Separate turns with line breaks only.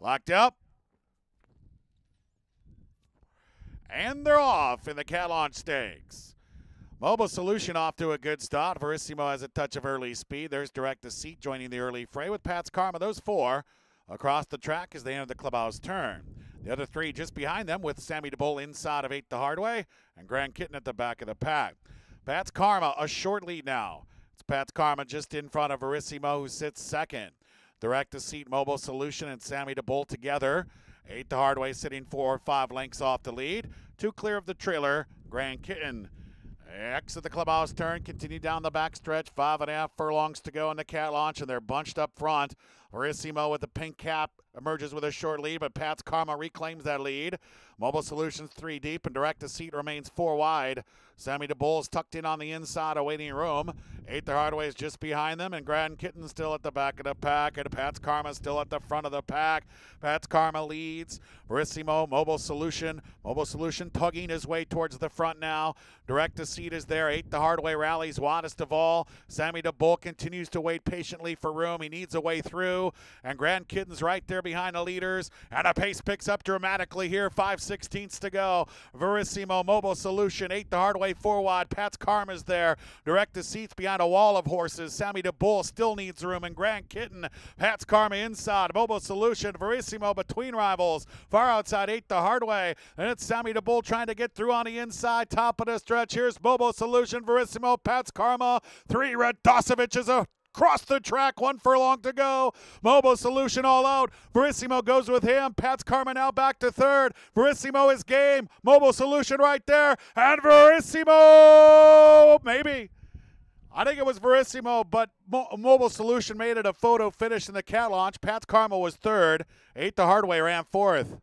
Locked up. And they're off in the Cat Launch Stakes. Mobile Solution off to a good start. Verissimo has a touch of early speed. There's direct to seat joining the early fray with Pat's Karma. Those four across the track as they enter the clubhouse turn. The other three just behind them with Sammy DeBull inside of eight the hard way and Grand Kitten at the back of the pack. Pat's Karma a short lead now. It's Pat's Karma just in front of Verissimo who sits second. Direct to seat Mobile Solution and Sammy DeBull together. Eight the hard way sitting four or five lengths off the lead. Two clear of the trailer. Grand Kitten. Exit the clubhouse turn, continue down the back stretch. Five and a half furlongs to go in the cat launch, and they're bunched up front. Verissimo with the pink cap emerges with a short lead, but Pat's Karma reclaims that lead. Mobile Solutions three deep, and direct to seat remains four wide. Sammy DeBull is tucked in on the inside, awaiting room. Eight the Hard Way is just behind them, and Grand Kitten still at the back of the pack, and Pat's Karma still at the front of the pack. Pat's Karma leads. Verissimo, Mobile Solution. Mobile Solution tugging his way towards the front now. Direct to seat is there. Eight the Hard Way rallies widest of all. Sammy DeBull continues to wait patiently for room. He needs a way through, and Grand Kitten's right there behind the leaders, and a pace picks up dramatically here. Five sixteenths to go. Verissimo, Mobile Solution, eight the hard way, four wide. Pat's Karma's there. Direct to seats behind a wall of horses. Sammy DeBull still needs room, and Grand Kitten, Pat's Karma inside. Mobile Solution, Verissimo between rivals. Far outside, eight the hard way, and it's Sammy DeBull trying to get through on the inside. Top of the stretch. Here's Mobile Solution, Verissimo, Pat's Karma. Three, Radosevich is a across the track, one furlong to go. Mobile Solution all out. Verissimo goes with him. Pat's Karma now back to third. Verissimo is game. Mobile Solution right there. And Verissimo, maybe. I think it was Verissimo, but Mo- Mobile Solution made it a photo finish in the cat launch. Pat's Karma was third. Eight the hard way ran fourth.